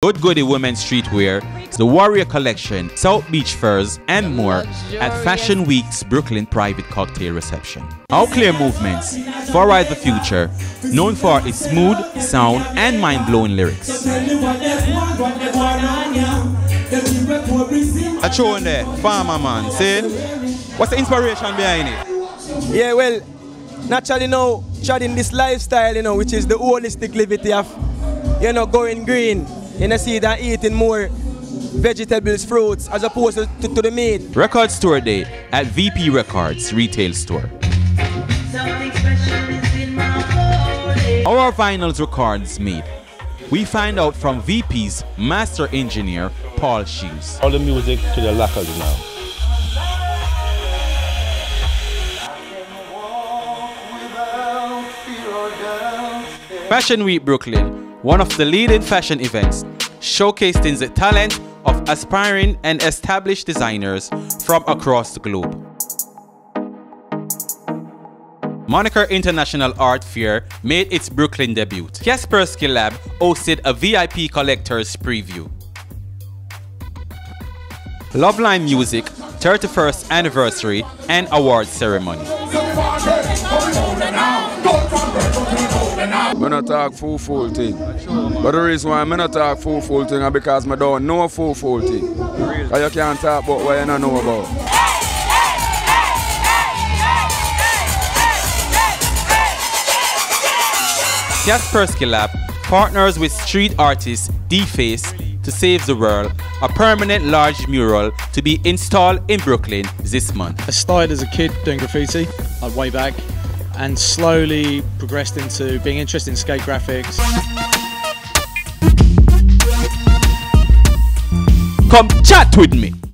Good Goody Women's Streetwear, the Warrior Collection, South Beach Furs, and more at Fashion Week's Brooklyn Private Cocktail Reception. Our clear movements, For Rise the Future, known for its smooth, sound, and mind-blowing lyrics. A show in there, Farmer Man, saying, what's the inspiration behind it? Yeah, well, naturally now, treading this lifestyle, you know, which is the holistic liberty of, you know, going green, you know, see that eating more vegetables, fruits, as opposed to, to, to the meat. Record Store Day at VP Records retail store. Our vinyls records made. We find out from VP's master engineer, Paul Shields. All the music to the lockers now. Fashion Week Brooklyn, one of the leading fashion events, showcasing the talent of aspiring and established designers from across the globe. Moniker International Art Fair made its Brooklyn debut. Kaspersky Lab hosted a VIP collector's preview. Loveline Music 31st anniversary and award ceremony. I not talk full full thing. But the reason why I not talk full full thing is because I don't know full full thing. Because you can't talk about what you don't know about. Kaspersky Lab partners with street artist D-Face to Save the World, a permanent large mural to be installed in Brooklyn this month. I started as a kid doing graffiti, like way back, and slowly progressed into being interested in skate graphics. Come chat wid mi.